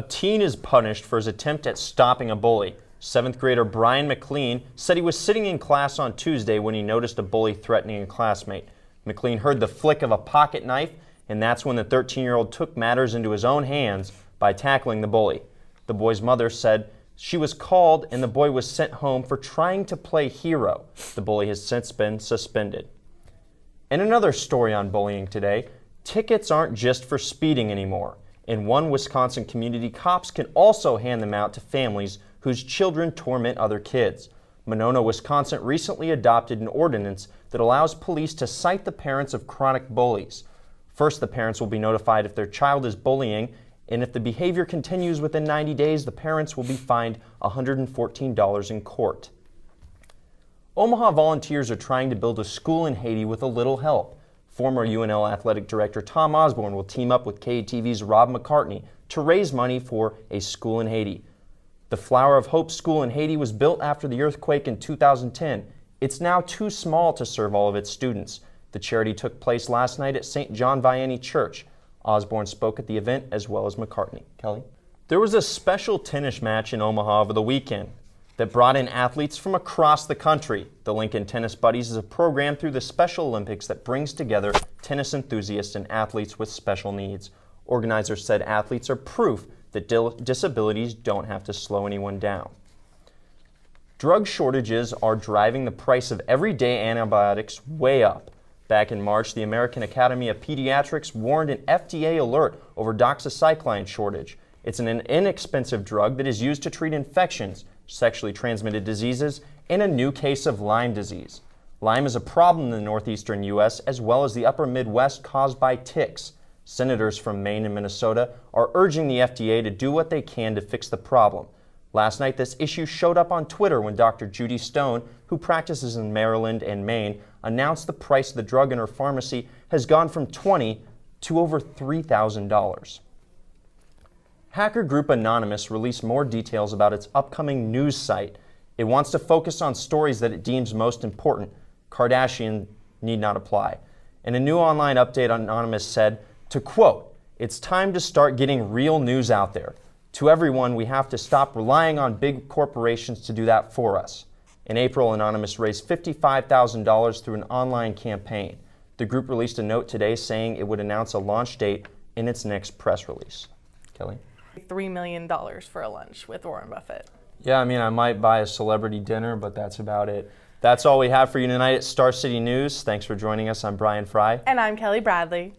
A teen is punished for his attempt at stopping a bully. Seventh grader Brian McLean said he was sitting in class on Tuesday when he noticed a bully threatening a classmate. McLean heard the flick of a pocket knife, and that's when the 13 year old took matters into his own hands by tackling the bully. The boy's mother said she was called and the boy was sent home for trying to play hero. The bully has since been suspended. And another story on bullying today tickets aren't just for speeding anymore. In one Wisconsin community, cops can also hand them out to families whose children torment other kids. Monona, Wisconsin recently adopted an ordinance that allows police to cite the parents of chronic bullies. First, the parents will be notified if their child is bullying, and if the behavior continues within 90 days, the parents will be fined $114 in court. Omaha volunteers are trying to build a school in Haiti with a little help. Former UNL athletic director Tom Osborne will team up with KETV's Rob McCartney to raise money for a school in Haiti. The Flower of Hope School in Haiti was built after the earthquake in 2010. It's now too small to serve all of its students. The charity took place last night at St. John Vianney Church. Osborne spoke at the event as well as McCartney. Kelly? There was a special tennis match in Omaha over the weekend that brought in athletes from across the country. The Lincoln Tennis Buddies is a program through the Special Olympics that brings together tennis enthusiasts and athletes with special needs. Organizers said athletes are proof that disabilities don't have to slow anyone down. Drug shortages are driving the price of everyday antibiotics way up. Back in March, the American Academy of Pediatrics warned an FDA alert over doxycycline shortage. It's an inexpensive drug that is used to treat infections sexually transmitted diseases, and a new case of Lyme disease. Lyme is a problem in the northeastern U.S. as well as the upper Midwest caused by ticks. Senators from Maine and Minnesota are urging the FDA to do what they can to fix the problem. Last night, this issue showed up on Twitter when Dr. Judy Stone, who practices in Maryland and Maine, announced the price of the drug in her pharmacy has gone from 20 to over $3,000. Hacker group Anonymous released more details about its upcoming news site. It wants to focus on stories that it deems most important. Kardashian need not apply. In a new online update, Anonymous said, to quote, it's time to start getting real news out there. To everyone, we have to stop relying on big corporations to do that for us. In April, Anonymous raised $55,000 through an online campaign. The group released a note today saying it would announce a launch date in its next press release. Kelly? $3 million for a lunch with Warren Buffett. Yeah, I mean, I might buy a celebrity dinner, but that's about it. That's all we have for you tonight at Star City News. Thanks for joining us. I'm Brian Frey. And I'm Kelly Bradley.